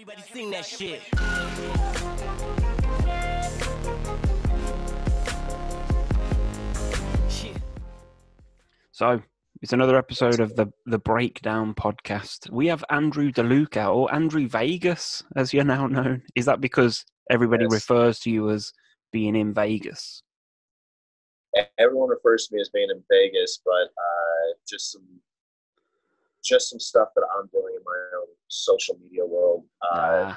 Everybody sing that shit. Shit. So it's another episode of the the Breakdown podcast. We have Andrew DeLuca or Andrew Vegas, as you're now known. Is that because everybody Yes. refers to you as being in Vegas? Everyone refers to me as being in Vegas, but uh, just some just some stuff that I'm doing in my own social media world. Uh,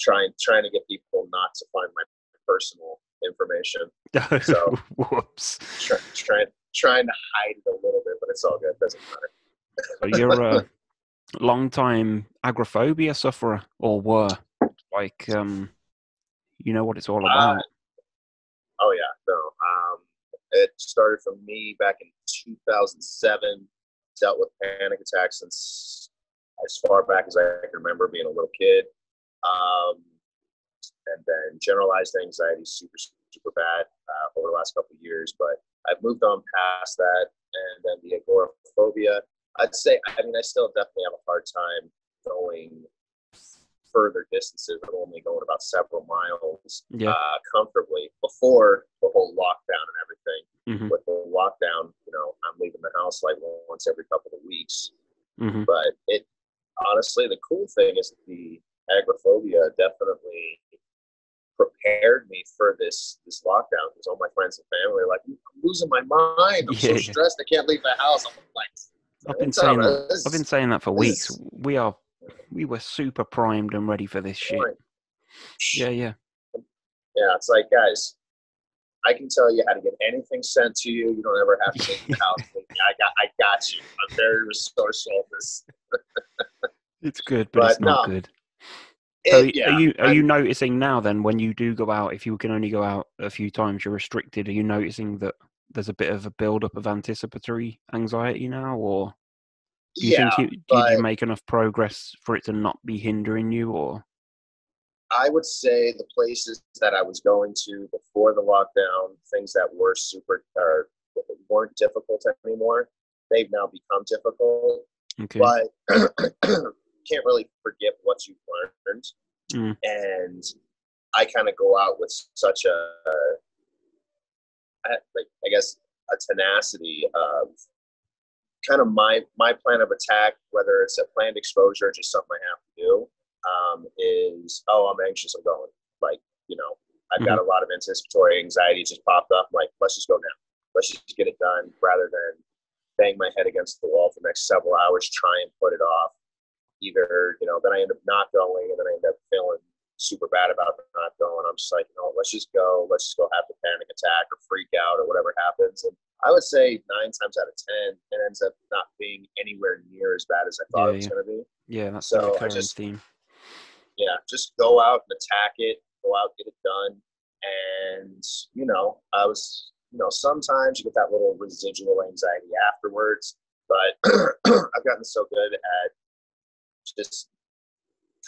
trying trying to get people not to find my personal information. So- Whoops. Try, trying trying to hide it a little bit, but it's all good. Doesn't matter. So you're a long time agoraphobia sufferer, or were like um, you know what it's all about. Uh, oh yeah, no. Um, it started for me back in 2007. Dealt with panic attacks since as far back as I can remember being a little kid. Um, and then generalized anxiety, super super bad uh, over the last couple of years. But I've moved on past that, and then the agoraphobia. I'd say, I mean, I still definitely have a hard time going further distances. I'm only going about several miles yeah. uh, comfortably before the whole lockdown and everything. hmm With the lockdown, you know, I'm leaving the house like once every couple of weeks. hmm But it honestly, the cool thing is the agoraphobia definitely prepared me for this this lockdown because all my friends and family are like, I'm losing my mind. I'm so stressed. I can't leave the house. I'm like, I've been saying that. This I've been saying that for weeks. is We are, we were super primed and ready for this shit. fine." Yeah, yeah. Yeah, it's like, guys, I can tell you how to get anything sent to you. You don't ever have to leave the house. I got, I got you. I'm very resourceful. This, It's good, but, But it's not no. good. So it, yeah, are you are you noticing now then when you do go out, if you can only go out a few times, you're restricted? Are you noticing that there's a bit of a build up of anticipatory anxiety now, or do you yeah, think you, did but you make enough progress for it to not be hindering you, or I would say the places that I was going to before the lockdown, things that were super or weren't difficult anymore, they've now become difficult. okay? But can't really forget what you've learned, Mm. and I kind of go out with such a, I- like I guess a tenacity of kind of my my plan of attack, whether it's a planned exposure or just something I have to do, um, is oh I'm anxious, I'm going. Like you know, I've got a lot of anticipatory anxiety just popped up. I'm like let's just go now, let's just get it done, rather than bang my head against the wall for the next several hours, try and put it off. Either you know, then I end up not going, and then I end up feeling super bad about not going. I'm just like, you know, let's just go. Let's just go have the panic attack or freak out or whatever happens. And I would say nine times out of ten, it ends up not being anywhere near as bad as I thought Yeah, it was yeah. going to be. yeah, that's so the I just- theme. Yeah, just go out and attack it. Go out, get it done. And you know, I was, you know, sometimes you get that little residual anxiety afterwards. But I've gotten so good at just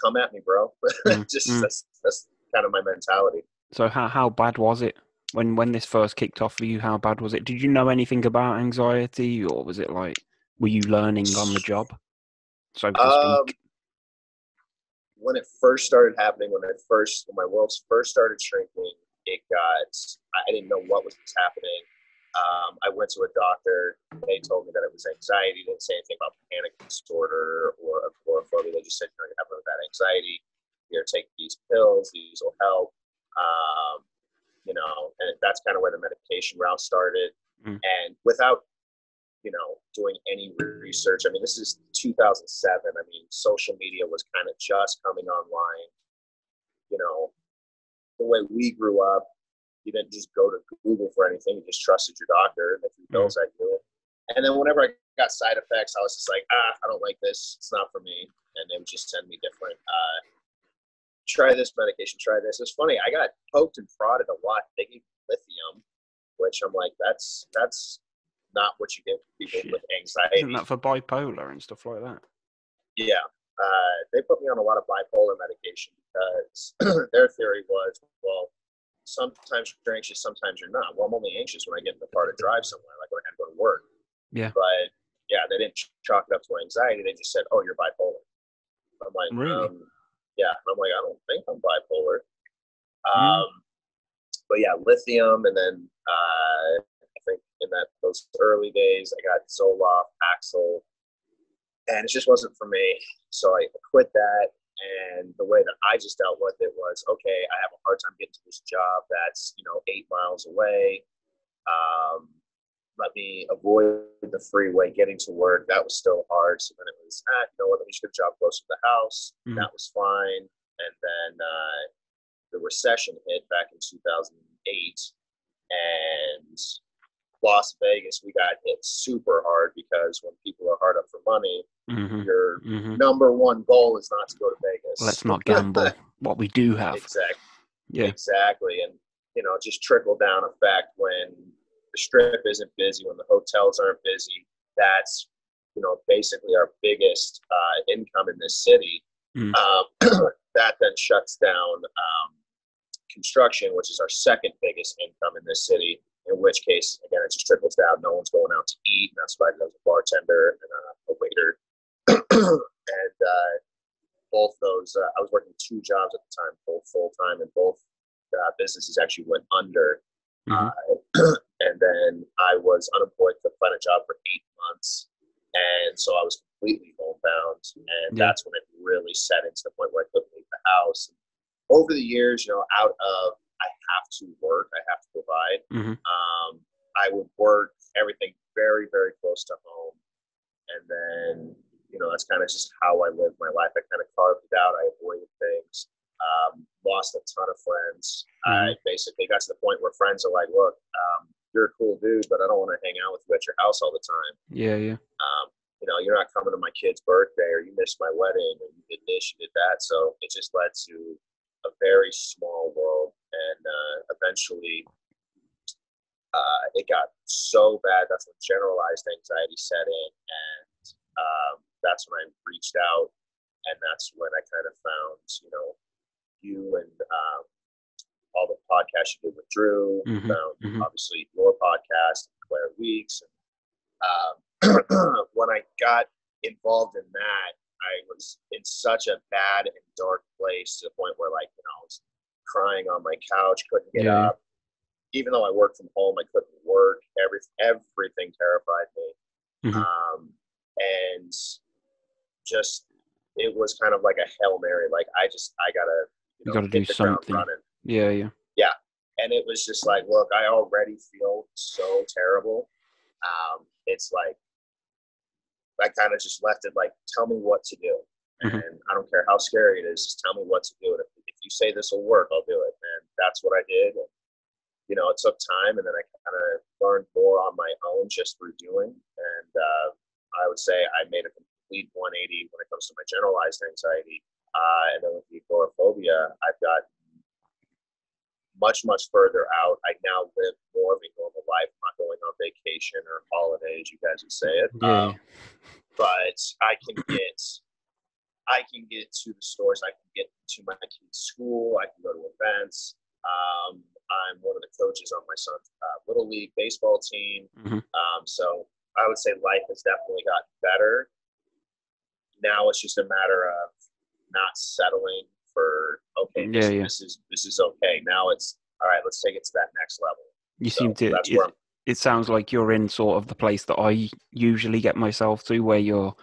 come at me, bro. Mm, just mm. that's that's kind of my mentality. So how how bad was it when when this first kicked off for you? How bad was it? Did you know anything about anxiety, or was it like were you learning on the job, so to Um, when it first started happening, when I first, when my world first started shrinking, it got, I didn't know what was happening. Um, I went to a doctor. They told me that it was anxiety. They didn't say anything about panic disorder or agoraphobia. They just said, you know, you have bad anxiety. Here, take these pills. These will help. Um, you know, and that's kind of where the medication route started. Mm. And without you know, doing any research. I mean, this is 2007. I mean, social media was kind of just coming online. You know, the way we grew up, you didn't just go to Google for anything. You just trusted your doctor and the few pills I knew. And then whenever I got side effects, I was just like, ah, I don't like this. It's not for me. And they would just send me different. Uh, try this medication. Try this. It's funny. I got poked and prodded a lot. They gave lithium, which I'm like, that's that's not what you give people Shit. with anxiety. Isn't that for bipolar and stuff like that? Yeah. Uh, they put me on a lot of bipolar medication because their theory was, well, sometimes you're anxious, sometimes you're not. Well, I'm only anxious when I get in the car to drive somewhere, like when I had to go to work. Yeah. But yeah, they didn't chalk it up to my anxiety. They just said, oh, you're bipolar. I'm like, Really? um, Yeah, I'm like, I don't think I'm bipolar. Mm. Um, but yeah, lithium, and then uh, I think in that those early days, I got Zoloft, Paxil, and it just wasn't for me. So I quit that, and the way that I just dealt with it was, okay, I have a hard time getting to this job that's you know eight miles away. Um, let me avoid the freeway getting to work. That was still hard. So then it was, ah, you know what, let me just get a job close to the house. Mhm. That was fine. And then uh, the recession hit back in 2008. And Las Vegas, we got hit super hard because when people are hard up for money, hmm your hmm number one goal is not to go to Vegas. Let's not gamble what we do have. exactly. Yeah. Exactly. And, you know, just trickle down effect when the strip isn't busy, when the hotels aren't busy. That's, you know, basically our biggest uh, income in this city. Mm. Um, that then shuts down um, construction, which is our second biggest income in this city. In which case, again, it just trickles down. No one's going out to eat, and that's why there's a bartender and a, a waiter. and uh, both those, uh, I was working two jobs at the time, both full time, and both uh, businesses actually went under. Mhm. Uh, and then I was unemployed, couldn't find a job for eight months, and so I was completely homebound. And Yeah. that's when it really set into the point where I couldn't leave the house. Over the years, you know, out of I have to work, I have to provide. Mhm. Um, I would work everything very, very close to home, and then you know that's kind of just how I lived my life. I kind of carved it out. I avoided things. Um, lost a ton of friends. I basically got to the point where friends are like, "Look, um, you're a cool dude, but I don't want to hang out with you at your house all the time. Yeah, yeah. Um, you know, you're not coming to my kid's birthday, or you missed my wedding, or you did this, you did that." So it just led to a very small world, and uh, eventually uh, it got so bad that's when generalized anxiety set in, and um, that's when I reached out, and that's when I kind of found, you know, you and um, all the podcasts you did with Drew, Mhm, found mhm. obviously your podcast, Claire Weekes, and um, when I got involved in that, I was in such a bad and dark place to the point where, like, you know, I was crying on my couch, couldn't get Yeah. up. Even though I worked from home, I couldn't work. Every everything terrified me, Mhm. um, and just it was kind of like a hail mary. Like I just I gotta you, You gotta do something. running Yeah, yeah. and it was just like, look, I already feel so terrible. Um, it's like I kind of just left it like, tell me what to do, Mhm. and I don't care how scary it is, just tell me what to do. And if, if you say this will work, I'll do it. And that's what I did. And, you know, it took time, and then I kind of learned more on my own just through doing. And uh, I would say I made a complete 180 when it comes to my generalized anxiety. Uh, and then with the agoraphobia, I've got much, much further out. I now live more of a normal life. I'm not going on vacation or holidays, you guys would say it. Yeah. Um, but I can get I can get to the stores, I can get to my kids' school, I can go to events. Um, I'm one of the coaches on my son's uh, little league baseball team. Mhm. Um, so I would say life has definitely gotten better. Now it's just a matter of not settling for okay, this, Yeah, yeah. this is this is okay. Now it's all right. Let's take it to that next level. You So seem to. It, it sounds like you're in sort of the place that I usually get myself to, where you're.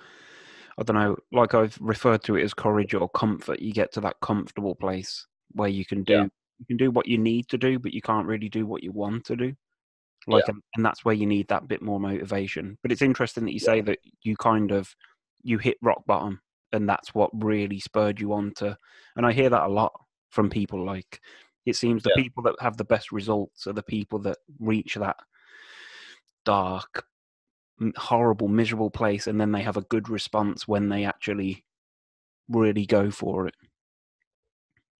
I don't know, like I've referred to it as courage or comfort. You get to that comfortable place where you can do Yeah. you can do what you need to do, but you can't really do what you want to do. Like, and, and that's where you need that bit more motivation. But it's interesting that you Yeah. say that you kind of you hit rock bottom, and that's what really spurred you on to. And I hear that a lot from people. Like, it seems the Yeah. people that have the best results are the people that reach that dark, horrible, miserable place, and then they have a good response when they actually really go for it.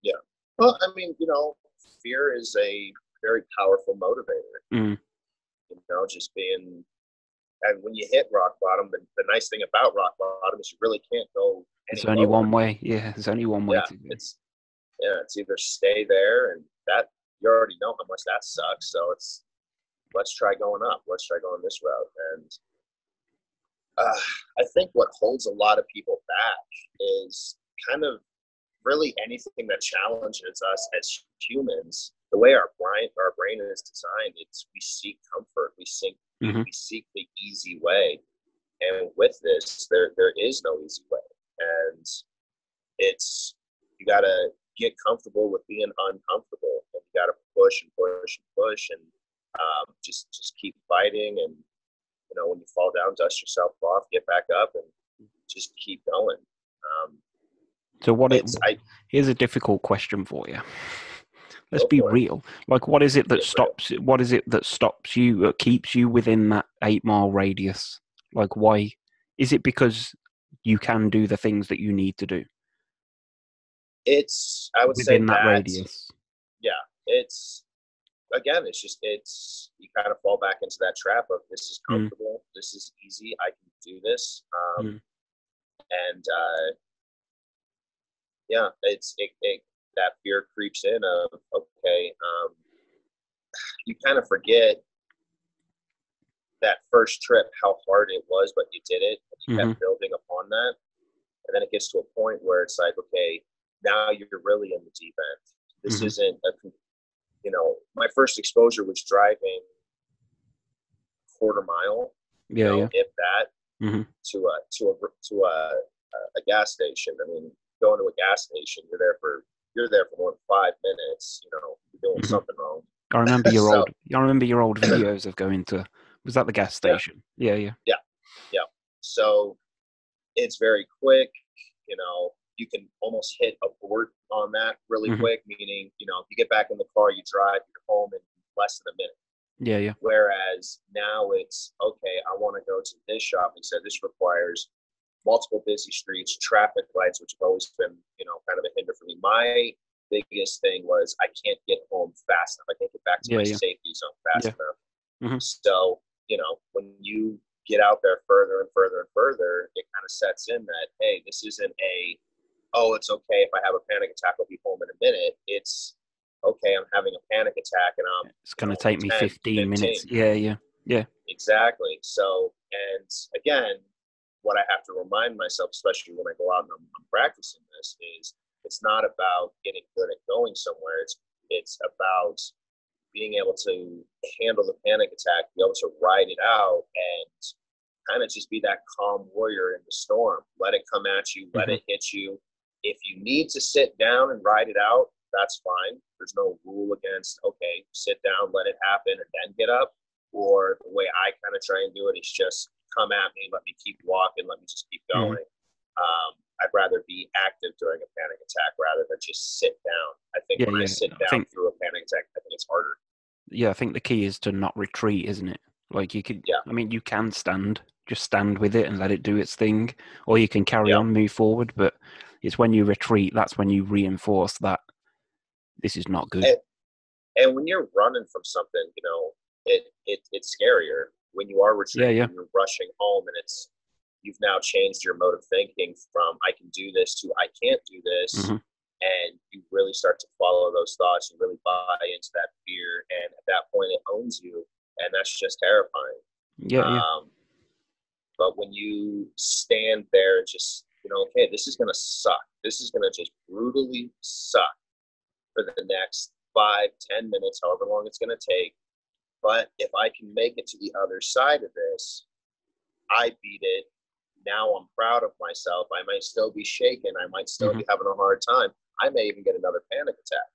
Yeah. Well, I mean, you know, fear is a very powerful motivator. Mm. You know, just being, and when you hit rock bottom, the, the nice thing about rock bottom is you really can't go. It's only lower. one way. Yeah, there's only one way Yeah, to go. it's yeah, it's either stay there, and that you already know how much that sucks. So it's let's try going up. Let's try going this route. And uh, I think what holds a lot of people back is kind of really anything that challenges us as humans, the way our brain our brain is designed, it's we seek comfort, we seek Mhm. we seek the easy way, and with this, there there is no easy way, and it's you got to get comfortable with being uncomfortable, and you got to push and push and push, and um, just just keep fighting, and you know when you fall down, dust yourself off, get back up, and just keep going. Um, So what is It, I here's a difficult question for you. Let's be real. Like, what is it that stops? What is it that stops you? Or keeps you within that eight mile radius? Like, why? Is it because you can do the things that you need to do it's I would say within that that radius? it's again it's just it's you kind of fall back into that trap of this is Mm. comfortable this is easy i can do this um, Mm. and uh, yeah it's it, it that fear creeps in of okay um, you kind of forget that first trip how hard it was but you did it and you Mm-hmm. kept building upon that and then it gets to a point where it's like okay now you're really in the deep end this Mhm. isn't a you know my first exposure was driving quarter mile you Yeah, know, yeah. if that Mhm. to a to a to a, a gas station i mean going to a gas station you're there for you're there for more than five minutes you know you're doing Mhm. something wrong I remember your So- old. I remember your old videos of going to. Was that the gas station? Yeah. station? Yeah, yeah. so it's very quick you know you can almost hit abort on that really Mhm. quick meaning you know you get back in the car you drive you're home in less than a minute Yeah, yeah. Whereas now it's okay, I want to go to this shop shopping center. This requires multiple busy streets, traffic lights, which have always been, you know, kind of a hinder for me. My biggest thing was I can't get home fast enough. I can't get back to Yeah, my yeah. safety zone fast Yeah. enough. Mhm. So, you know, when you get out there further and further and further, it kind of sets in that, hey, this isn't a, oh, it's okay if I have a panic attack, I'll be home in a minute. It's okay, I'm having a panic attack and I'm It's going to know, take me 10, 15 minutes. 15. Yeah, yeah. Exactly. So, and again, what I have to remind myself, especially when I go out and I'm, I'm practicing this, is it's not about getting good at going somewhere. It's it's about being able to handle the panic attack, be able to ride it out, and kind of just be that calm warrior in the storm. Let it come at you. Let Mhm. it hit you. If you need to sit down and ride it out, that's fine. There's no rule against okay, sit down, let it happen, and then get up or the way I kind of try and do it is just come at me, let me keep walking, let me just keep Mhm. going. Um, I'd rather be active during a panic attack rather than just sit down. I think Yeah, when I yeah. sit I down think- through a panic attack, I think it's harder. Yeah, I think the key is to not retreat, isn't it? Like you could, Yeah. I mean, you can stand, just stand with it and let it do its thing, or you can carry Yeah. on, move forward. But it's when you retreat that's when you reinforce that this is not good. Eh, And when you're running from something, you know, it, it it's scarier when you are retreating, yeah. yeah. you're rushing home, and it's you've now changed your mode of thinking from I can do this to I can't do this, Mhm. and you really start to follow those thoughts and really buy into that fear, and at that point, it owns you, and that's just terrifying. Yeah, yeah, Um, but when you stand there and just, you know, okay, this is going to suck. This is going to just brutally suck for the next five, ten minutes, however long it's going to take. But if I can make it to the other side of this, I beat it. Now I'm proud of myself. I might still be shaken. I might still be mm-hmm. having a hard time. I may even get another panic attack.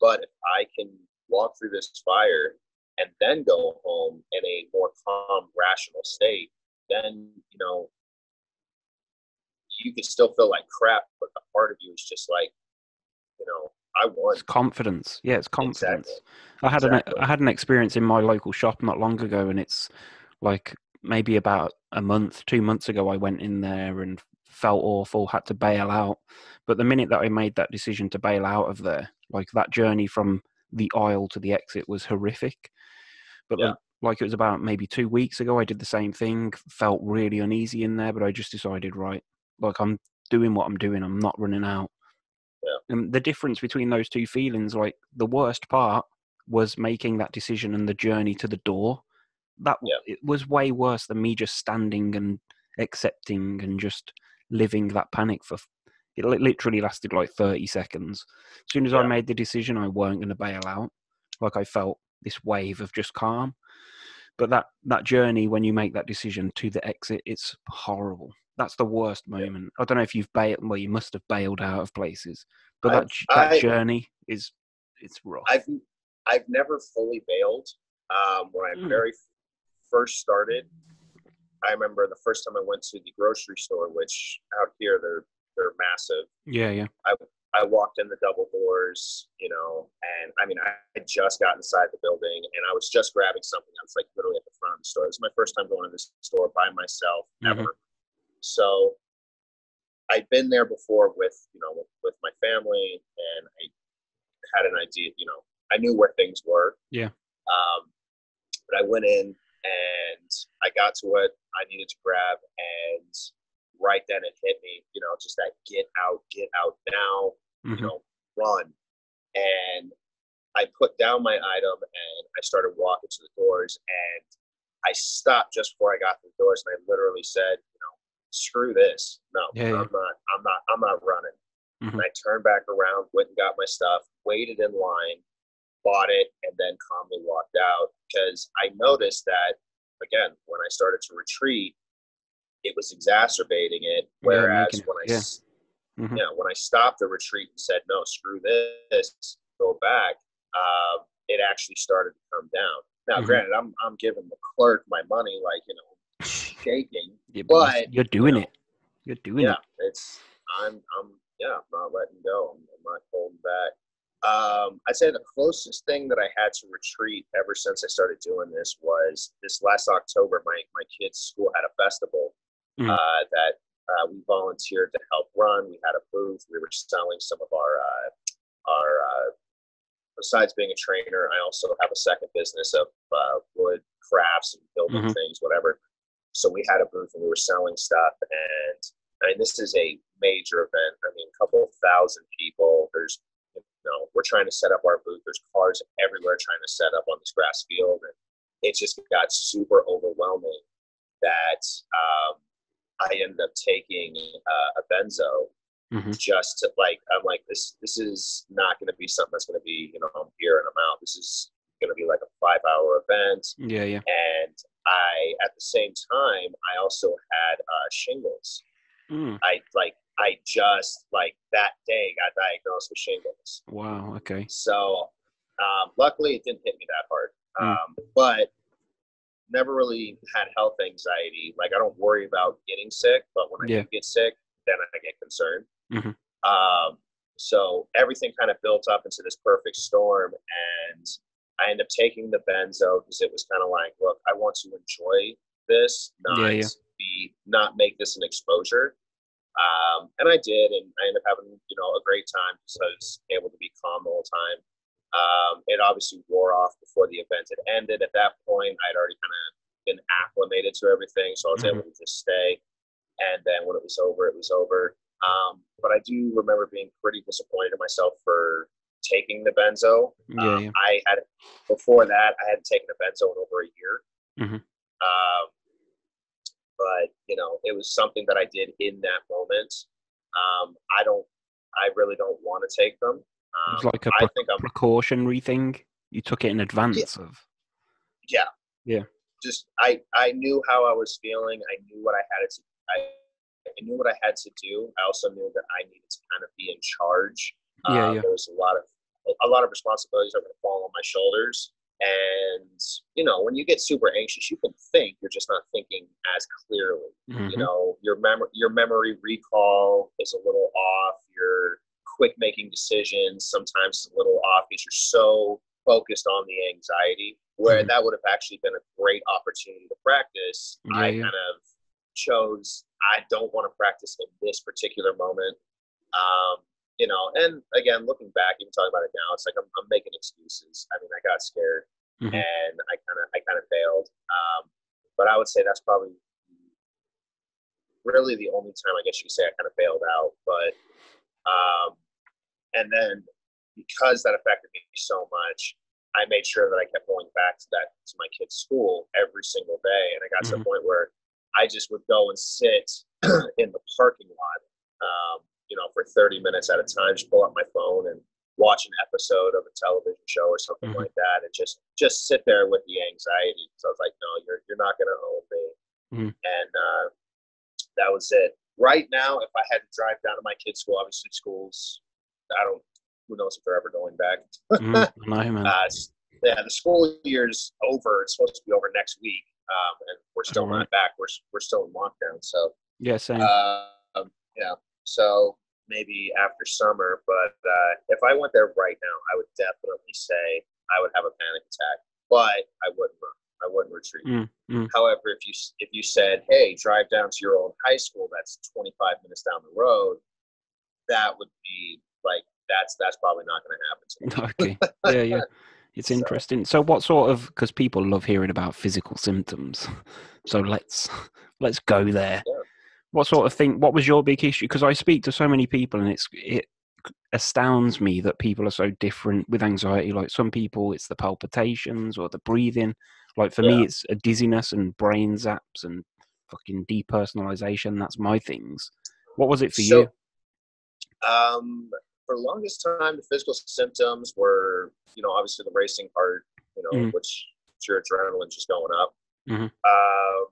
But if I can walk through this fire and then go home in a more calm, rational state, then you know you can still feel like crap, but the part of you is just like, you know, I won. it's confidence. Yeah, it's confidence. Exactly. I had Exactly. an I had an experience in my local shop not long ago, and it's like maybe about a month, two months ago. I went in there and felt awful, had to bail out. But the minute that I made that decision to bail out of there, like that journey from the aisle to the exit was horrific. But Yeah. the- like it was about maybe two weeks ago, I did the same thing. Felt really uneasy in there, but I just decided, right, like I'm doing what I'm doing. I'm not running out. Yeah. And the difference between those two feelings, like the worst part was making that decision and the journey to the door. That Yeah. it was way worse than me just standing and accepting and just living that panic for It literally lasted like 30 seconds. As soon as I made the decision I weren't going to bail out, like I felt this wave of just calm. But that, that journey, when you make that decision to the exit, it's horrible. That's the worst Yeah. moment. I don't know if you've bailed, well, you must have bailed out of places, but that, I- journey is, it's rough. I've I've never fully bailed. Um, when I Mm. very first started, I remember the first time I went to the grocery store, which out here they're they're massive. yeah, yeah. I I walked in the double doors, you know, and I mean, I had just got inside the building and I was just grabbing something. I was like literally at the front of the store. It was my first time going to this store by myself Mhm. ever. So I'd been there before with, you know, with, with my family and I had an idea, you know, I knew where things were. Yeah. Um, but I went in and I got to what I needed to grab and right then it hit me, you know, just that get out, get out now Mhm. you know, run. And I put down my item and I started walking to the doors and I stopped just before I got to the doors and I literally said, you know, screw this. No, Yeah, yeah. I'm not, I'm not, I'm not running. Mhm. And I turned back around, went and got my stuff, waited in line, bought it, and then calmly walked out because I noticed that again, when I started to retreat, it was exacerbating it. Whereas it- when I yeah. Mhm. you know, when I stopped the retreat and said, no, screw this, go back, uh, it actually started to come down. Now, Mhm. granted, I'm, I'm giving the clerk my money, like, you know, shaking. Yeah, but But, you're doing know, it. You're doing Yeah, it. it's, I'm, I'm, yeah, I'm not letting go. I'm, I'm not holding back. Um, I'd say the closest thing that I had to retreat ever since I started doing this was this last October. My my kids' school had a festival Mhm. uh, that uh, we volunteered to help run. We had a booth. We were selling some of our uh, our. Uh, besides being a trainer, I also have a second business of uh, wood crafts and building Mhm. things, whatever. So we had a booth and we were selling stuff, and I mean, this is a major event. I mean, a couple thousand people. There's, you know, we're trying to set up our booth. There's cars everywhere trying to set up on this grass field, and it just got super overwhelming. That um, I ended up taking uh, a benzo Mhm. just to like. I'm like, this. This is not going to be something that's going to be, you know, I'm here and I'm out. This is going to be like a five hour event Yeah, yeah. and I at the same time I also had uh, shingles. Mm. I like I just like that day got diagnosed with shingles. Wow. Okay. So um, luckily it didn't hit me that hard, Mm. um, but never really had health anxiety. Like I don't worry about getting sick, but when I Yeah. get sick, then I get concerned. Mhm. Um, so everything kind of built up into this perfect storm, and I end up taking the benzo because it was kind of like, look, I want to enjoy this, not Yeah, yeah. be not make this an exposure. Um, and I did, and I ended up having you know a great time because I was able to be calm the whole time. Um, it obviously wore off before the event had ended. At that point, I'd already kind of been acclimated to everything, so I was Mhm. able to just stay. And then when it was over, it was over. Um, but I do remember being pretty disappointed in myself for taking the benzo. Yeah, Um, yeah. I had before that I hadn't taken a benzo in over a year. Mhm. Um, but you know, it was something that I did in that moment. Um, I don't, I really don't want to take them. Um, It's like a I pre- think I'm precautionary thing. You took it in advance of. Yeah. Yeah. Just I I knew how I was feeling. I knew what I had to I, I knew what I had to do. I also knew that I needed to kind of be in charge. Yeah, Uh, yeah. There was a lot of a lot of responsibilities are going to fall on my shoulders. And you know, when you get super anxious, you can think. You're just not thinking as clearly. You Mhm. know, your memory your memory recall is a little off. Your quick making decisions sometimes a little off because you're so focused on the anxiety. Where Mhm. that would have actually been a great opportunity to practice. I Yeah, yeah. kind of chose I don't want to practice in this particular moment. Um, you know, and again, looking back, even talking about it now, it's like I'm, I'm making excuses. I mean, I got scared Mhm. and I kind of I kind of failed. Um, but I would say that's probably really the only time I guess you could say I kind of failed out. But um, and then because that affected me so much, I made sure that I kept going back to that to my kids' school every single day, and I got to Mhm. the point where I just would go and sit in the parking lot, um, you know, for 30 minutes at a time, just pull up my phone and watch an episode of a television show or something Mhm. like that, and just just sit there with the anxiety. So I was like, no, you're you're not gonna own me, Mhm. and uh, that was it. Right now, if I had to drive down to my kids' school, obviously schools, I don't. Who knows if they're ever going back? Mm, man. Uh, yeah, the school year's over. It's supposed to be over next week, um, and we're still not back. We're we're still in lockdown. So yeah, same. um, yeah. So maybe after summer, but uh, if I went there right now, I would definitely say I would have a panic attack, but I wouldn't run. I wouldn't retreat. Mm, mm. However, if you if you said, "Hey, drive down to your old high school," that's 25 minutes down the road. That would be like that's that's probably not going to happen. To me. okay. Yeah, yeah. It's So- interesting. So, what sort of? Because people love hearing about physical symptoms. So let's let's go there. Yeah. What sort of thing? What was your big issue? Because I speak to so many people, and it's it astounds me that people are so different with anxiety. Like some people, it's the palpitations or the breathing. Like for me, it's a dizziness and brain zaps and fucking depersonalization. That's my things. What was it for So, you? Um, for the longest time, the physical symptoms were, you know, obviously the racing heart, you know, Mhm. which your adrenaline's just going up. Mhm. Uh,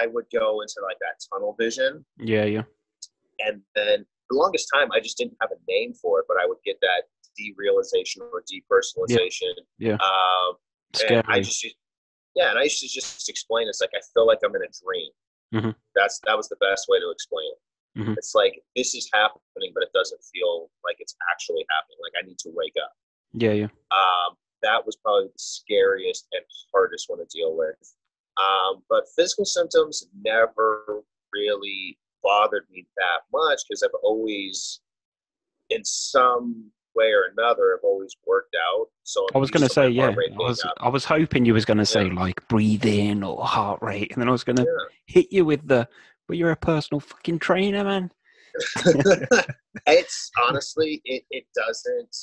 I would go into like that tunnel vision, Yeah, yeah. and then the longest time, I just didn't have a name for it, but I would get that derealization or depersonalization. Yeah. Um, and. I just, yeah, and I used to just explain it's like I feel like I'm in a dream. Mhm. That's that was the best way to explain it. Mhm. It's like this is happening, but it doesn't feel like it's actually happening. Like I need to wake up. yeah, yeah. Um, that was probably the scariest and hardest one to deal with. Um, but physical symptoms never really bothered me that much because I've always, in some way or another, I've always worked out. So I was going to say, yeah. I was. I was hoping you was going to say Yeah. like breathe in or heart rate, and then I was going to Yeah. hit you with the, but you're a personal fucking trainer, man. it's honestly it, it doesn't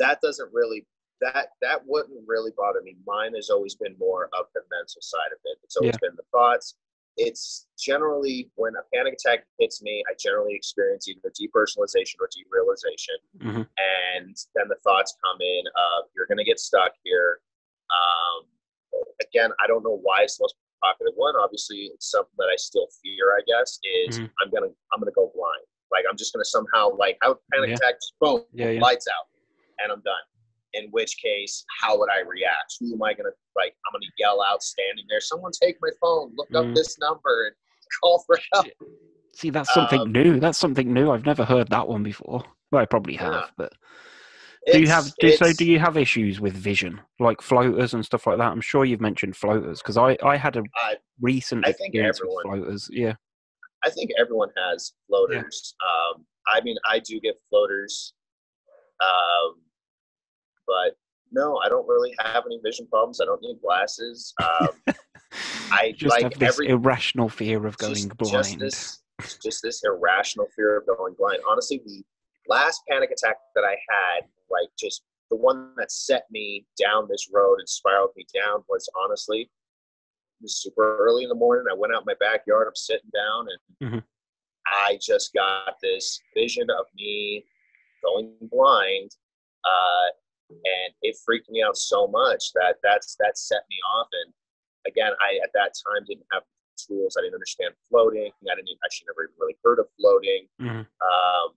that doesn't really that that wouldn't really bother me. Mine has always been more of the mental side of it. It's always Yeah. been the thoughts. It's generally when a panic attack hits me i generally experience either depersonalization or derealization. Hmm and then the thoughts come in of you're going to get stuck here. Um, again i don't know why it's the most popular one. Obviously it's something that i still fear i guess is Mhm. i'm gonna i'm gonna go blind. Like i'm just gonna somehow like how panic Yeah. attack boom yeah. lights out and i'm done in which case how would i react who am i gonna like i'm gonna yell out standing there someone take my phone look Mm. up this number and call for help See, that's something Um, new. That's something new. I've never heard that one before. Well, I probably have, Yeah. but do you have? Do, so do you have issues with vision, like floaters and stuff like that? I'm sure you've mentioned floaters because I I had a I- recent I think experience everyone- with floaters. Yeah, I think everyone has floaters. Um, I mean, I do get floaters, um, but no, I don't really have any vision problems. I don't need glasses. Um, I just like have this every irrational fear of going just, blind. Just this, just this irrational fear of going blind. Honestly, the last panic attack that I had, like just the one that set me down this road and spiraled me down, was honestly was super early in the morning. I went out in my backyard. I'm sitting down, and Mhm. I just got this vision of me going blind. Uh, and it freaked me out so much that that's that set me off. And again i at that time didn't have tools. I didn't understand floating. I didn't even, actually never even really heard of floating. Mhm. um,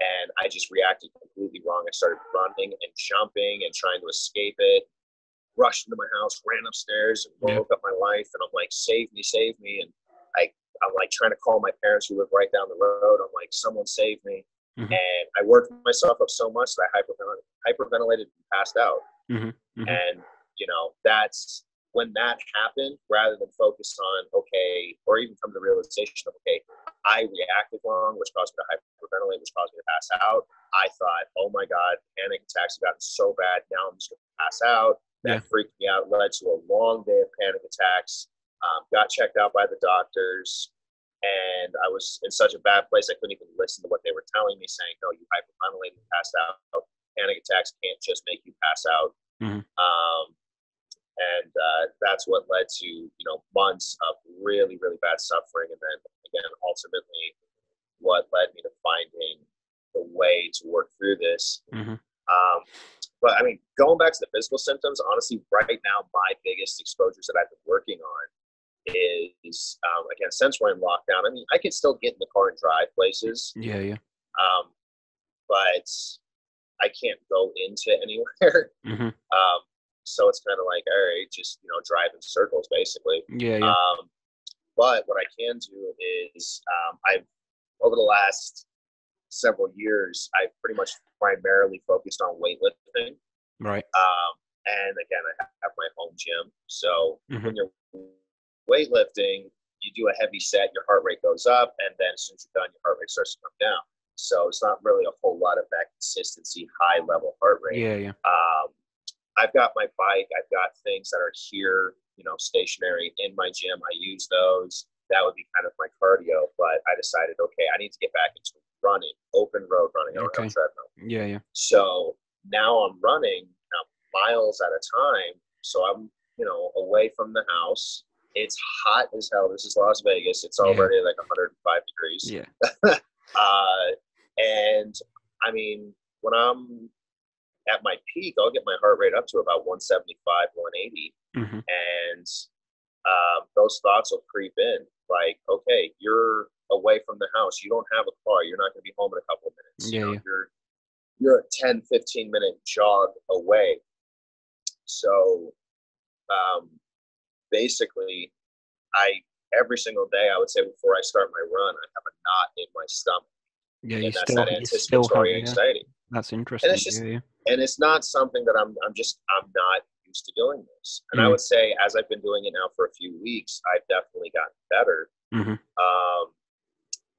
and i just reacted completely wrong. I started running and jumping and trying to escape it. Rushed into my house ran upstairs and Yeah. woke up my wife and i'm like save me save me. And i i'm like trying to call my parents who live right down the road. I'm like someone save me Mhm. and i worked myself up so much that i hyperventilated, hyperventilated and passed out Mhm. Mhm. and you know that's when that happened rather than focus on okay or even come to the realization of okay i reacted wrong which caused me to hyperventilate which caused me to pass out i thought oh my god panic attacks have gotten so bad now i'm just going to pass out that Yeah. freaked me out led to a long day of panic attacks um, got checked out by the doctors and i was in such a bad place i couldn't even listen to what they were telling me saying no you hyperventilated and passed out panic attacks can't just make you pass out Mhm. um, and uh, that's what led to you know months of really really bad suffering and then again ultimately what led me to finding the way to work through this. hmm Um, but I mean, going back to the physical symptoms, honestly, right now, my biggest exposures that I've been working on is, um, again, since we're in lockdown, I mean, I can still get in the car and drive places, Yeah, yeah. um, but I can't go into anywhere. hmm Um, so it's kind of like, all right, just, you know, drive in circles, basically. Yeah, yeah. Um, but what I can do is um, I've over the last several years, I've pretty much primarily focused on weightlifting. right. Um, and again, I have my home gym. So Mhm. when you're weightlifting, you do a heavy set, your heart rate goes up, and then as soon as you're done, your heart rate starts to come down. So it's not really a whole lot of that consistency, high level heart rate. Yeah, yeah. Um, I've got my bike. I've got things that are here, you know, stationary in my gym. I use those. That would be kind of my cardio. But I decided, okay, I need to get back into running, open road running. Okay. treadmill. Yeah, yeah. So now I'm running now miles at a time. So I'm, you know, away from the house. It's hot as hell. This is Las Vegas. It's Yeah. already like 105 degrees. Yeah. Uh, and I mean, when I'm at my peak, I'll get my heart rate up to about 175, 180. hmm And um, those thoughts will creep in like, okay, you're away from the house. You don't have a car. You're not going to be home in a couple of minutes. Yeah, you know, yeah. You're, you're a 10, 15 minute jog away. So um, basically, I every single day, I would say before I start my run, I have a knot in my stomach. Yeah, you and that's still, that you still have, anticipatory yeah. That's interesting. just- yeah, yeah. and it's not something that I'm I'm just I'm not used to doing this. And I Mhm. would say as I've been doing it now for a few weeks, I've definitely gotten better. Mhm. Um,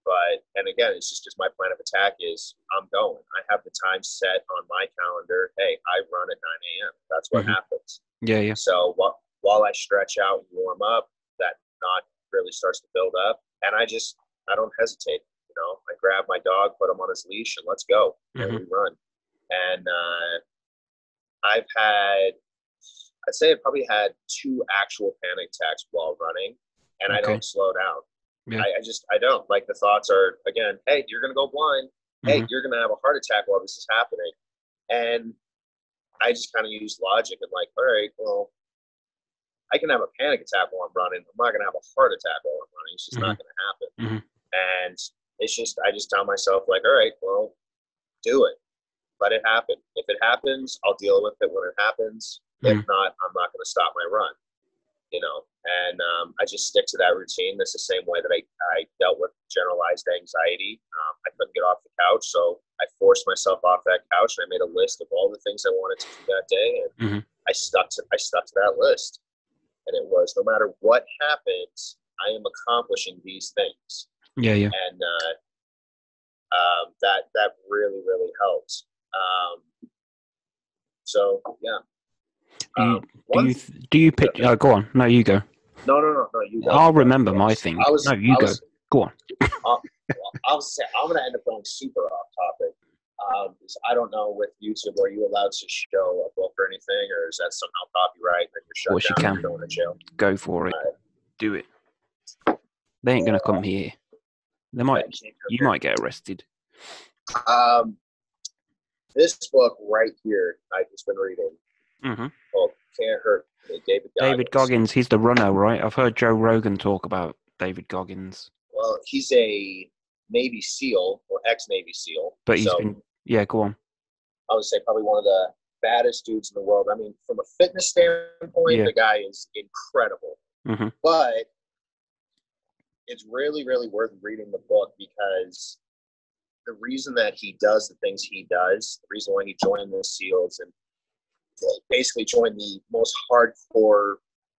but and again, it's just just my plan of attack is I'm going. I have the time set on my calendar. Hey, I run at 9 a.m. That's what Mhm. happens. Yeah, yeah. So while while I stretch out and warm up, that knot really starts to build up, and I just I don't hesitate. You know, I grab my dog, put him on his leash, and let's go. And we run. And uh, I've had, I'd say I've probably had two actual panic attacks while running, and I don't slow down. Yeah. I, I just I don't like the thoughts are again, hey, you're gonna go blind. Hey, Mhm. you're gonna have a heart attack while this is happening, and I just kind of use logic and like, all right, well, I can have a panic attack while I'm running. I'm not gonna have a heart attack while I'm running. It's just not gonna happen. Mhm. And it's just I just tell myself like, all right, well, do it. Let it happen. If it happens, I'll deal with it when it happens. If Mhm. not, I'm not gonna stop my run. You know, and um, I just stick to that routine. That's the same way that I, I dealt with generalized anxiety. Um, I couldn't get off the couch, so I forced myself off that couch and I made a list of all the things I wanted to do that day, and Mhm. I stuck to I stuck to that list. And it was no matter what happens, I am accomplishing these things, Yeah, yeah. and uh, um, that that really really helps. Um, so yeah. Do you, Um, do you, do you pick? Oh, go on. No, you go. No, no, no, no. You. go. I'll remember my thing. I was. No, you I go. was- Go on. well, I was. Say, I'm gonna end up going super off topic. Um, I don't know with YouTube, are you allowed to show a book or anything, or is that somehow copyright and you're shut course you down and can. you're going to jail? Go for it. Do it. They ain't gonna come here. They might. I can't come You might get arrested. Um, this book right here, I've just been reading hmm called "Can't Hurt." Me, David Goggins. David Goggins. He's the runner, right? I've heard Joe Rogan talk about David Goggins, Well, he's a Navy SEAL or ex-Navy SEAL, but he's so been. Yeah, go on. I would say probably one of the baddest dudes in the world. I mean, from a fitness standpoint, Yeah. the guy is incredible. hmm But it's really, really worth reading the book because the reason that he does the things he does, the reason why he joined the SEALs and basically joined the most hardcore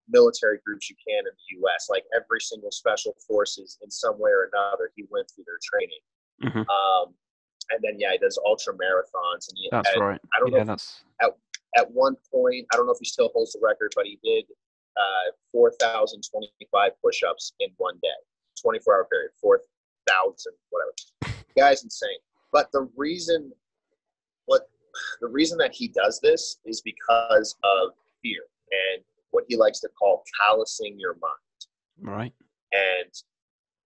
military groups you can in the U.S. Like every single special forces, in some way or another, he went through their training. hmm Um, and then yeah, he does ultra marathons, and he That's and right. I don't Yeah, know that's. at at one point, I don't know if he still holds the record, but he did uh, 4,025 push ups in one day, 24 hour period, 4,000, whatever. Guy's insane. But the reason, what the reason that he does this is because of fear and what he likes to call callousing your mind. Right. And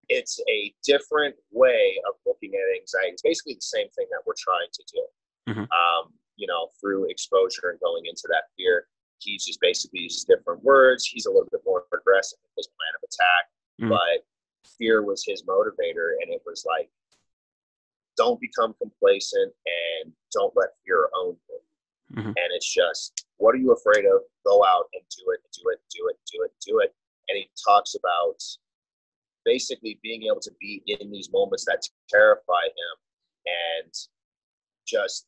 it's a different way of looking at anxiety. It's basically the same thing that we're trying to do. Mhm. Um, you know, through exposure and going into that fear. He's just basically uses different words. He's a little bit more aggressive in his plan of attack, Mhm. but fear was his motivator, and it was like, don't become complacent and don't let fear own you. Mhm. And it's just, what are you afraid of? Go out and do it, do it, do it, do it, do it. And he talks about basically being able to be in these moments that terrify him and just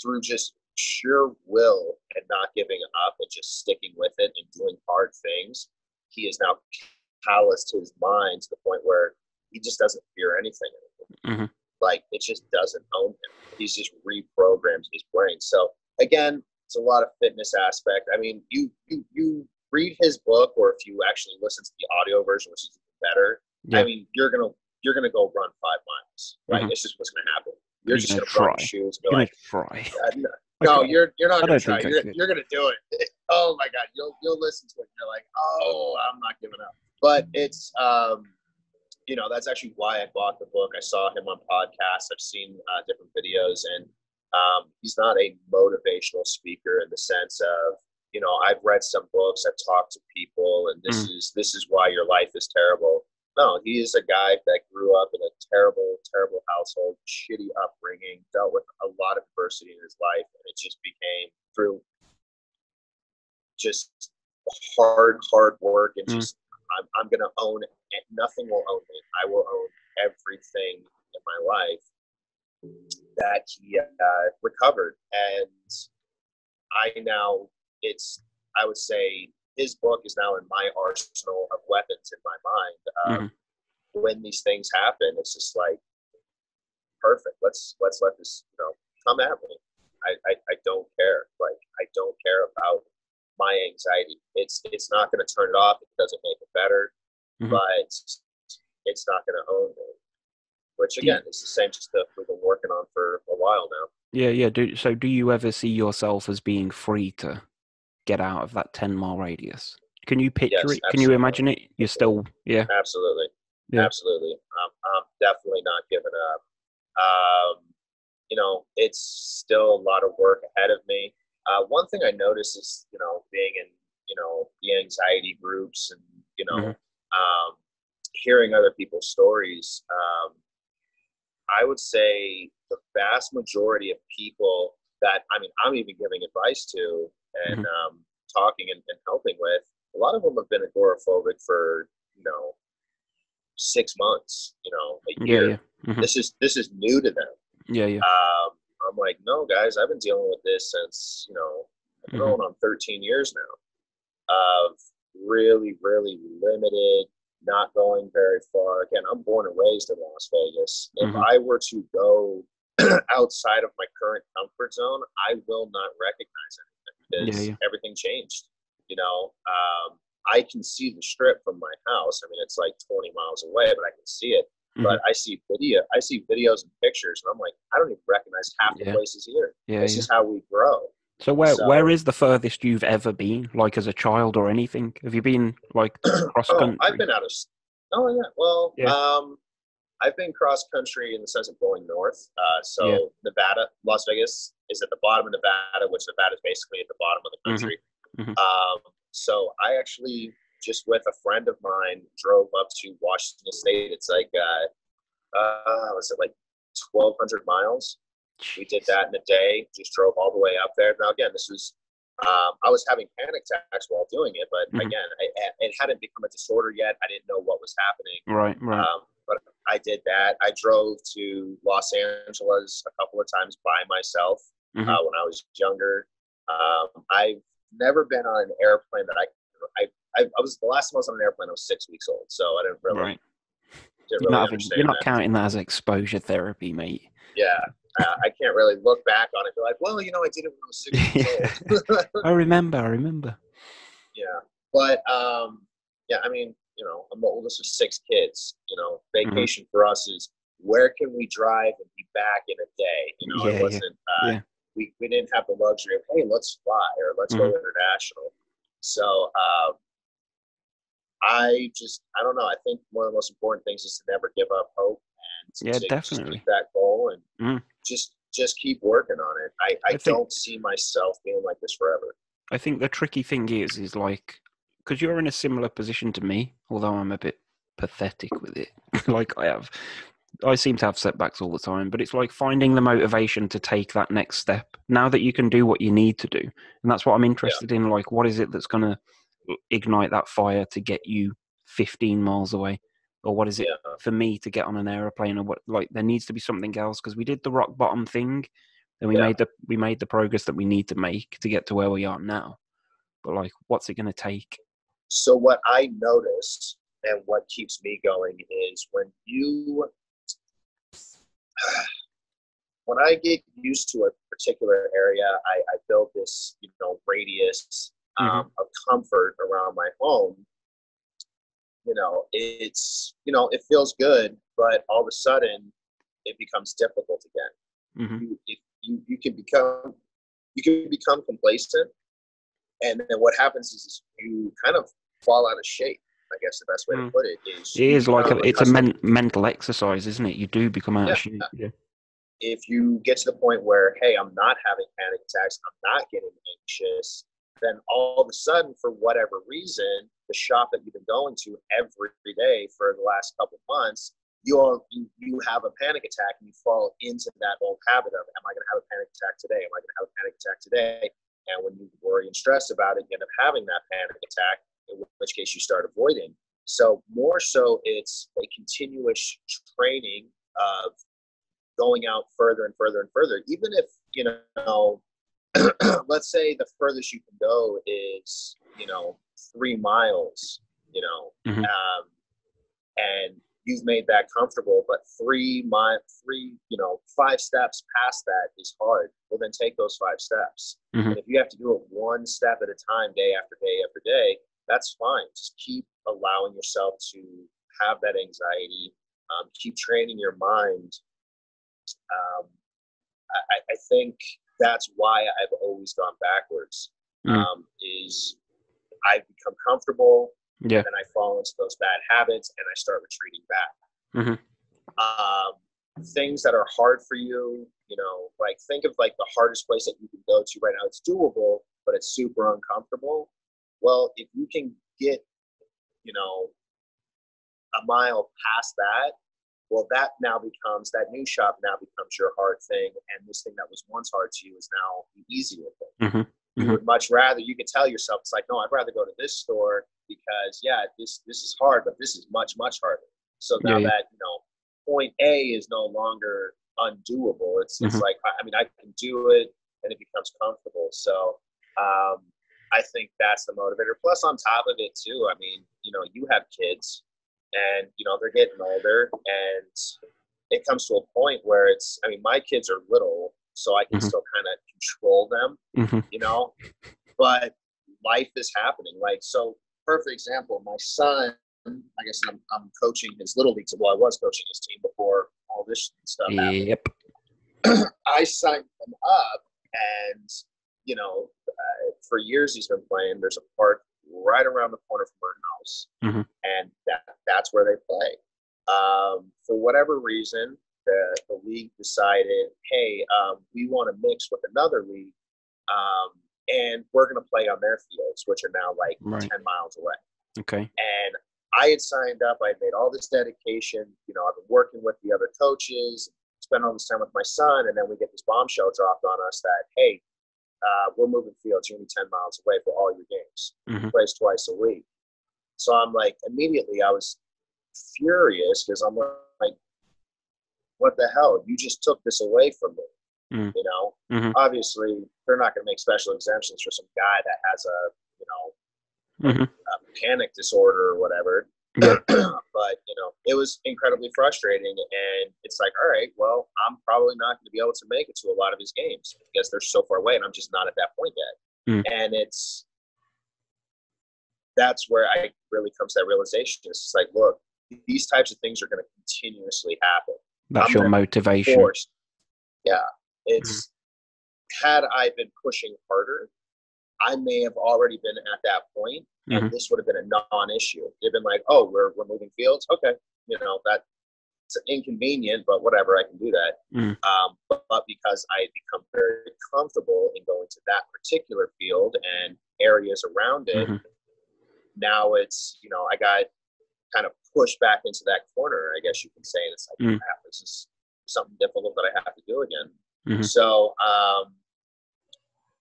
through just sheer will and not giving up and just sticking with it and doing hard things, he is now calloused his mind to the point where he just doesn't fear anything anymore. Mhm. Like it just doesn't own him. He's just reprogrammed his brain. So again, it's a lot of fitness aspect. I mean, you you you read his book, or if you actually listen to the audio version, which is better. I mean, you're gonna you're gonna go run five miles, right? Mhm. It's just what's gonna happen. You're, You're just gonna gonna, run shoes. And You're be gonna like, try. "Uh, no, no, you're you're not I gonna try. You're, you're gonna do it. Oh my god, you'll you'll listen to it. And you're like, oh, I'm not giving up. But it's um, you know, that's actually why I bought the book. I saw him on podcasts. I've seen uh, different videos, and um, he's not a motivational speaker in the sense of you know I've read some books, I've talked to people, and this is this is why your life is terrible. No, he is a guy that grew up in a terrible, terrible household, shitty upbringing, dealt with a lot of adversity in his life, and it just became through just hard, hard work and Mm. just I'm, I'm going to own it. Nothing will own me. I will own everything in my life that he uh, recovered. And I now, it's, I would say his book is now in my arsenal of weapons in my mind. Um, When these things happen, it's just like, perfect. Let's, let's let this, you know, come at me. I, I, I don't care. Like, I don't care about my anxiety. It's it's not going to turn it off. It doesn't make it better, Mhm. but it's not going to own me. Which again is the same stuff we've been working on for a while now. Yeah, yeah. Do so. Do you ever see yourself as being free to get out of that ten mile radius? Can you picture Yes, it? Can you imagine it? You're still, yeah, Absolutely, Yeah. absolutely. I'm I'm definitely not giving up. Um, you know, it's still a lot of work ahead of me. Uh, one thing I notice is, you know, being in, you know, the anxiety groups and, you know, Mhm. um, hearing other people's stories, um, I would say the vast majority of people that, I mean, I'm even giving advice to and um, talking and, and helping with, a lot of them have been agoraphobic for, you know, six months, you know, a yeah, year. yeah, mhm. This is this is new to them. yeah, yeah. Um, I'm like, no, guys, I've been dealing with this since, you know, Mhm. going on 13 years now of really, really limited, not going very far. Again, I'm born and raised in Las Vegas. If Mhm. I were to go outside of my current comfort zone, I will not recognize anything because Yeah, yeah. everything changed. You know, um, I can see the strip from my house. I mean, it's like 20 miles away, but I can see it Mhm. but I see video, I see videos and pictures, and I'm like, I don't even recognize half the Yeah. places here. yeah, this is how we grow. So where so- where is the furthest you've ever been, like as a child or anything? Have you been like cross country? Oh. I've been out of. Oh yeah, well, um, I've been cross country in the sense of going north. Uh, so Yeah. Nevada, Las Vegas is at the bottom of Nevada, which Nevada is basically at the bottom of the Mhm. country. Mhm. Um, so I actually just with a friend of mine drove up to Washington State. It's like, uh, uh, was it like 1,200 miles? We did that in a day. Just drove all the way up there. Now again, this was um, I was having panic attacks while doing it, but Mhm. again, I, it hadn't become a disorder yet. I didn't know what was happening. Right, right. Um, but I did that. I drove to Los Angeles a couple of times by myself Mhm. uh, when I was younger. Um, I've never been on an airplane that I, I, I, I was the last time I was on an airplane. I was six weeks old, so I didn't really, right. didn't You're really not, having, you're not that. counting that as exposure therapy, mate. Yeah, uh, I can't really look back on it be like, well, you know, I did it when I was six years old. I remember. I remember. yeah, but um, yeah, I mean, you know, I'm the oldest of six kids. You know, Mm-hmm. vacation for us is where can we drive and be back in a day? You know, Yeah, it wasn't. Uh, yeah. We we didn't have the luxury of hey, let's fly or let's go Mhm. international. So um, I just I don't know. I think one of the most important things is to never give up hope and Yeah, to definitely. keep that goal and Mm. Just just keep working on it. I, I, I think- don't see myself being like this forever. I think the tricky thing is, is like, because you're in a similar position to me, although I'm a bit pathetic with it. like I have, I seem to have setbacks all the time, but it's like finding the motivation to take that next step now that you can do what you need to do. And that's what I'm interested in. Like, what is it that's going to ignite that fire to get you 15 miles away? Or what is it Yeah. for me to get on an aeroplane or what? Like, there needs to be something else because we did the rock bottom thing and we Yeah. made the we made the progress that we need to make to get to where we are now. But like, what's it going to take? So what I notice and what keeps me going is when you when I get used to a particular area, I, I build this, you know, radius um, of comfort around my home. You know, it's you know, it feels good, but all of a sudden, it becomes difficult again. hmm You if you you can become you can become complacent, and then what happens is you kind of fall out of shape. I guess the best way to Mm. put it is It is like a, it's a men, mental exercise, isn't it? You do become out Yeah. of shape. Yeah. if you get to the point where hey i'm not having panic attacks i'm not getting anxious then all of a sudden for whatever reason the shop that you've been going to every day for the last couple months you all you, you have a panic attack and you fall into that old habit of am i going to have a panic attack today? Am i going to have a panic attack today? And when you worry and stress about it you end up having that panic attack in which case you start avoiding. So more so it's a continuous training of going out further and further and further. Even if, you know, let's say the furthest you can go is, you know, three miles, you know, Mhm. um, and you've made that comfortable, but three mile, three, you know, five steps past that is hard. Well, then take those five steps. Mhm. And if you have to do it one step at a time, day after day after day, that's fine. Just keep allowing yourself to have that anxiety. Um, keep training your mind um, I, I think that's why I've always gone backwards. Mm. Um, is I become comfortable, Yeah. and then I fall into those bad habits, and I start retreating back. Mhm. Um, things that are hard for you, you know, like think of like the hardest place that you can go to right now. It's doable, but it's super uncomfortable. Well, if you can get, you know, a mile past that, well, that now becomes that new shop now becomes your hard thing, and this thing that was once hard to you is now the easier thing. Mhm. You Mhm. would much rather you could tell yourself it's like, no, I'd rather go to this store because yeah, this this is hard, but this is much much harder. So now Yeah, that you know, point A is no longer undoable. It's it's Mhm. like I I mean I can do it, and it becomes comfortable. So um, I think that's the motivator. Plus, on top of it too, I mean, you know, you have kids, and you know they're getting older, and it comes to a point where it's. I mean, my kids are little, so I can Mhm. still kind of control them, Mhm. you know. But life is happening. Like so, perfect example. My son. I guess I'm, I'm coaching his little leagues. Well, I was coaching his team before all this stuff happened. Yep. I signed him up, and you know, uh, for years he's been playing. There's a park right around the corner from our house, Mhm. and that that's where they play. Um, for whatever reason, the the league decided, hey, um, we want to mix with another league, um, and we're going to play on their fields, which are now like Right. ten miles away. Okay. And I had signed up. I had made all this dedication. You know, I've been working with the other coaches, spent all this time with my son, and then we get this bombshell dropped on us that, hey, uh, we're moving fields. You're gonna be ten miles away for all your games. Mhm. Plays twice a week. So I'm like, immediately, I was furious because I'm like, what the hell? You just took this away from me. Mm. You know, Mhm. obviously, they're not going to make special exemptions for some guy that has a, you know, Mhm. a panic disorder or whatever. Yeah. but you know, it was incredibly frustrating, and it's like, all right, well, I'm probably not going to be able to make it to a lot of his games because they're so far away, and I'm just not at that point yet. Mm. And it's that's where I really comes to that realization. It's like, look, these types of things are going to continuously happen That's I'm your motivation. forced. Yeah, it's had I been pushing harder, I may have already been at that point, and Mhm. this would have been a non-issue. They've been like, "Oh, we're we're moving fields. Okay, you know that it's inconvenient, but whatever, I can do that." Mm. Um, but, but because I had become very comfortable in going to that particular field and areas around it, Mhm. now it's you know I got kind of pushed back into that corner, I guess you can say, and it's like, Mm. crap, this is something difficult that I have to do again. Mhm. So um,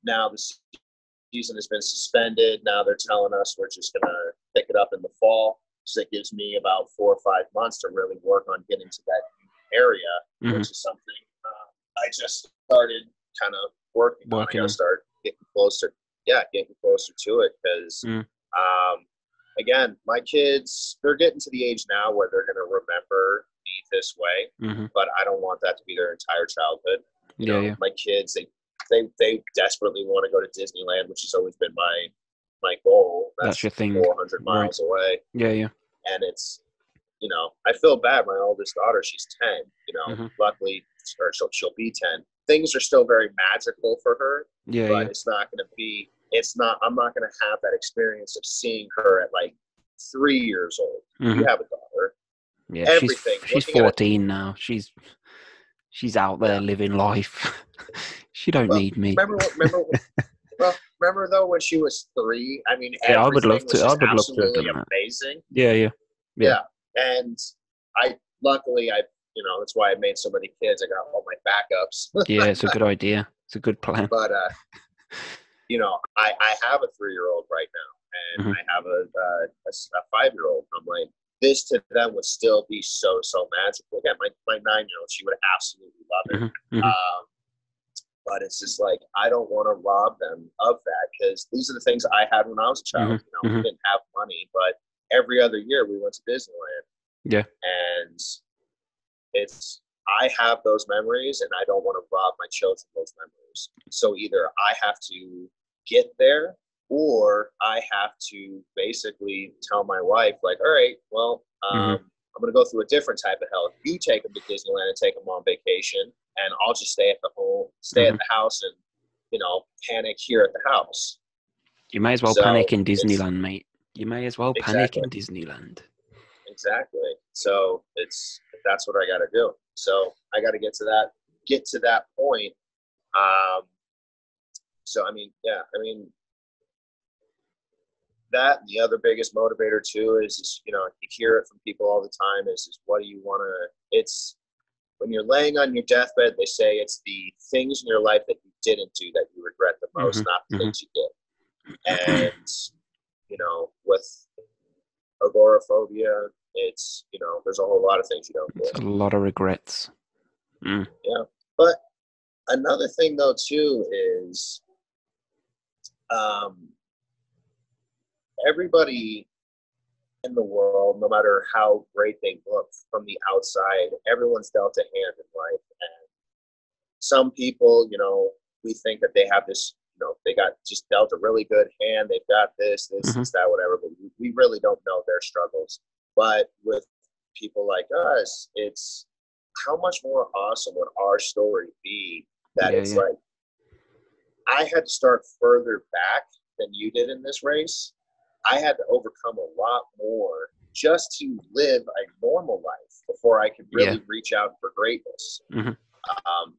now the season has been suspended. Now they're telling us we're just gonna pick it up in the fall. So it gives me about four or five months to really work on getting to that area, Mhm. which is something uh, I just started kind of working, on. I Working gotta start getting closer. Yeah, getting closer to it because Mm. um, again, my kids they're getting to the age now where they're gonna remember me this way, Mhm. but I don't want that to be their entire childhood. You Yeah, know, yeah. my kids they they they desperately want to go to Disneyland, which has always been my my goal. That's your thing. 400 Right. miles away, Yeah, yeah. and it's you know I feel bad. My oldest daughter, she's 10. You know, Mhm. luckily, or she'll she'll be 10. Things are still very magical for her, Yeah, but yeah. it's not going to be. It's not. I'm not going to have that experience of seeing her at like three years old. Mhm. You have a daughter. Yeah, she's everything, she's it- fourteen now. She's she's out there Yeah. living life. she don't Well, need me. Remember, what- remember, well, remember though when she was three. I mean, Yeah, I would love to- I would love to have absolutely done that. amazing. Yeah, yeah. Yeah. and I luckily I you know that's why I made so many kids. I got all my backups, Yeah, it's a good idea. It's a good plan. but uh, you know I I have a three year old right now, and Mhm. I have a uh, a, a five year old. I'm like this to them would still be so so magical. Again, my my nine year old she would absolutely love it. Mhm, mhm. Um, but it's just like I don't want to rob them of that because these are the things I had when I was a child. Mhm, You know, mhm. we didn't have money, but every other year we went to Disneyland. Yeah. and it's I have those memories, and I don't want to rob my children of those memories. So either I have to get there, or I have to basically tell my wife, like, all right, well, um, Mhm. I'm going to go through a different type of hell. You take them to Disneyland and take them on vacation, and I'll just stay at the home, stay Mhm. at the house, and you know, panic here at the house. You may as well so panic in Disneyland, mate. You may as well panic Exactly. in Disneyland. Exactly. So it's that's what I got to do. So I got to get to that get to that point. Um, so I mean, yeah, I mean that the other biggest motivator too is, is you know you hear it from people all the time is, is what do you want to? It's when you're laying on your deathbed, they say it's the things in your life that you didn't do that you regret the most, Mhm, not the mhm. things you did. And you know, with agoraphobia, it's you know, there's a whole lot of things you don't do. It's a lot of regrets. Mm. But another thing though too is um, everybody in the world, no matter how great they look from the outside, everyone's dealt a hand in life. And some people, you know, we think that they have this, you know, they got just dealt a really good hand. They've got this, this, Mhm. this, that, whatever. But we, we really don't know their struggles. But with people like us, it's how much more awesome would our story be that Yeah, it's yeah. like I had to start further back than you did in this race. I had to overcome a lot more just to live a normal life before I could really reach out for greatness. Mhm. Um,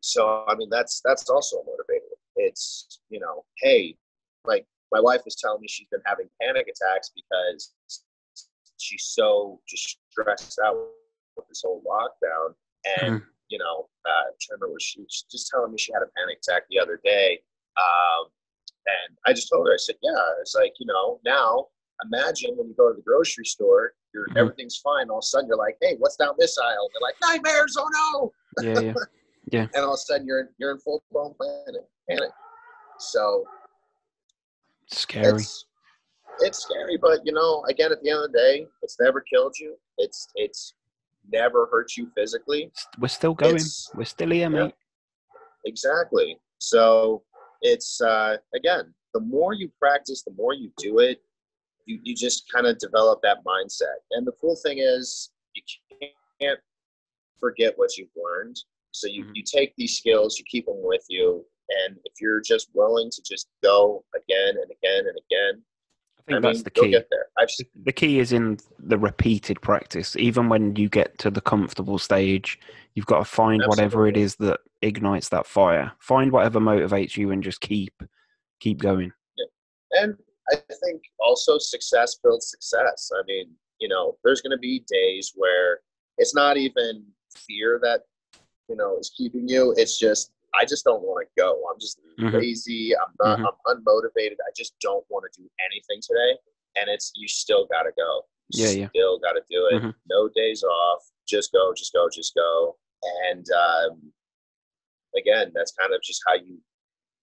so I mean that's that's also a motivator. It's you know, hey, like my wife was telling me she's been having panic attacks because she's so just stressed out with this whole lockdown. And you know, uh, remember what she was just telling me she had a panic attack the other day. Um, and I just told her, I said, yeah, it's like, you know, now imagine when you go to the grocery store, you're, Mhm. everything's fine. All of a sudden you're like, hey, what's down this aisle? They're like, nightmares, oh no. Yeah, yeah. And all of a sudden you're, you're in full blown panic. panic. So Scary. it's, it's scary, but you know, again, at the end of the day, it's never killed you. It's, it's never hurt you physically. We're still going. It's- We're still here, Yeah. mate. Exactly. So it's uh, again, the more you practice, the more you do it, you, you just kind of develop that mindset. And the cool thing is, you can't forget what you've learned. So you, Mhm. you take these skills, you keep them with you, And if you're just willing to just go again and again and again, think I that's mean, the key. get there. I've The- key is in the repeated practice. Even when you get to the comfortable stage, you've got to find whatever it is that ignites that fire. Find whatever motivates you and just keep keep going. and I think also success builds success. I mean, you know, there's going to be days where it's not even fear that you know is keeping you. It's just I just don't want to go. I'm just Mhm. lazy. I'm not. Mhm. I'm unmotivated. I just don't want to do anything today. And it's you still got to go. You Yeah, yeah. Still got to do it. Mhm. No days off. Just go. Just go. Just go. And um, again, that's kind of just how you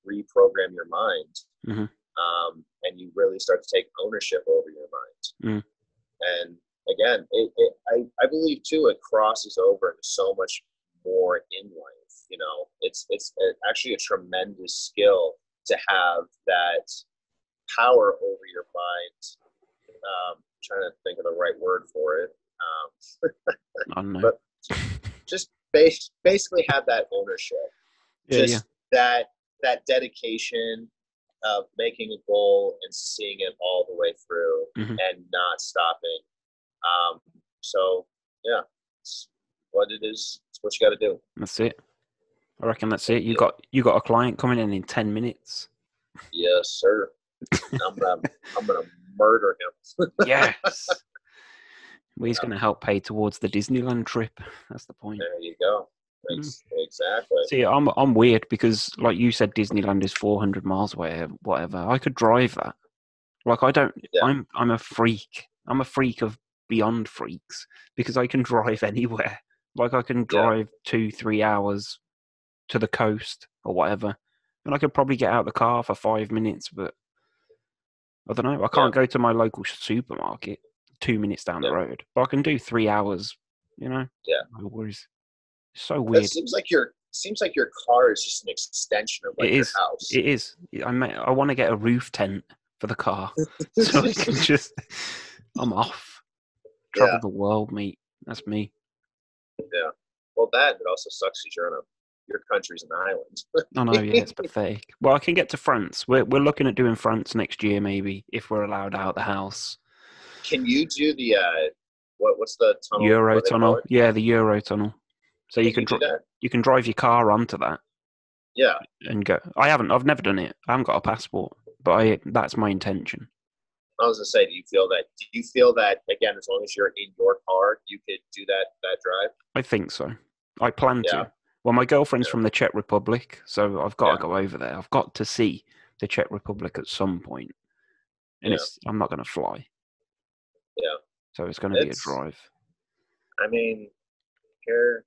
reprogram your mind Mhm. um, and you really start to take ownership over your mind. Mm. And again, it, it, I, I believe too, it crosses over into so much more in life. You know, it's it's actually a tremendous skill to have that power over your mind. Um, trying to think of the right word for it. Um, I don't know. But- just base, basically have that ownership yeah, just yeah. that that dedication of making a goal and seeing it all the way through Mhm. and not stopping. Um, so yeah, it's what it is. It's what you got to do. That's it. I reckon that's it. You Yeah. got you got a client coming in in ten minutes. Yes, sir. I'm gonna I'm gonna murder him. Yes. well, he's going to help pay towards the Disneyland trip. That's the point. There you go. Mm. Exactly. See, I'm I'm weird because, like you said, Disneyland is 400 miles away. Whatever, I could drive that. Like I don't. Yeah. I'm I'm a freak. I'm a freak of beyond freaks because I can drive anywhere. Like I can Yeah. drive two, three hours to the coast or whatever, and I could probably get out the car for five minutes. But I don't know. I can't go to my local supermarket two minutes down the road, but I can do three hours. You know. Yeah. No worries. So It weird. seems like your seems like your car is just an extension of like It your house. It is. I may, I want to get a roof tent for the car, so I can just. I'm off. Travel Yeah. the world, mate. That's me. Yeah. Well, that it also sucks because you're on a your country's an island. I know. Yeah, it's pathetic. Well, I can get to France. We're we're looking at doing France next year, maybe if we're allowed out the house. Can you do the uh, what? What's the tunnel? Euro what do they call tunnel. Yeah, the Euro tunnel. So you can dri- you can drive your car onto that Yeah, and go. I haven't. I've never done it. I haven't got a passport, but I that's my intention. I was gonna say, do you feel that? Do you feel that again? As long as you're in your car, you could do that that drive. I think so. I plan Yeah. to. Well, my girlfriend's from the Czech Republic, so I've got Yeah. to go over there. I've got to see the Czech Republic at some point, and Yeah. it's I'm not going to fly. Yeah. So it's going to be a drive. I mean, here,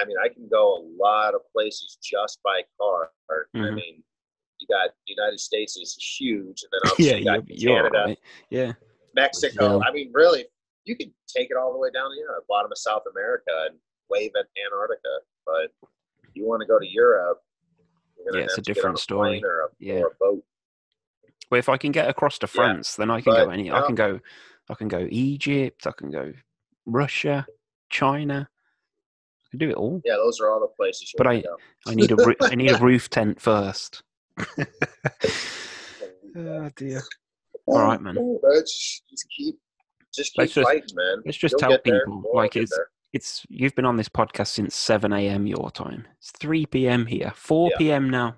I mean, I can go a lot of places just by car. I Mhm. mean, you got the United States is huge, and then Yeah, obviously you you're, got Canada, right. Yeah, Mexico. Yeah. I mean, really, you could take it all the way down to you know, bottom of South America and wave at Antarctica. But if you want to go to Europe, Yeah, it's a different story. a, Yeah. a boat. but if I can get across to Yeah, France, then I can go but, any. you I can go. I can go Egypt. I can go Russia, China. I can do it all. Yeah, those are all the places. You But I- go. I need a, I need a roof tent first. oh dear. All right, man. Let's just keep, just keep Let's just- fighting, man. let's just You'll tell people, like, it's- there. It's you've been on this podcast since seven a.m. your time. It's three p.m. here. Four Yeah. p.m. now.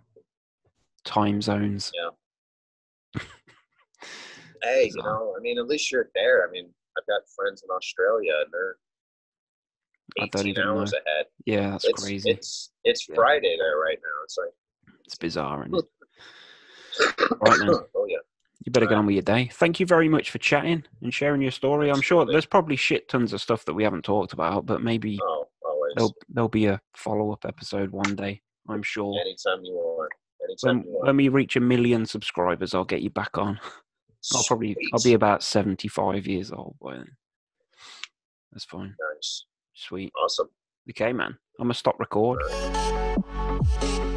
Time zones. Hey, you know, I mean, at least you're there. I mean, I've got friends in Australia, and they're I don't 18 even hours know. ahead. Yeah, that's it's, crazy. It's it's Yeah. Friday there right now. It's like, It's bizarre. It? Right, man. oh yeah, You better get on with your day. Thank you very much for chatting and sharing your story. I'm sure there's probably shit tons of stuff that we haven't talked about, but maybe oh there'll there'll be a follow up episode one day. I'm sure. Anytime you want. Anytime When, you want. when we reach a million subscribers, I'll get you back on. I'll probably I'll be about 75 years old by then. That's fine. nice, Sweet. awesome. Okay, man. I'm gonna stop record. All right.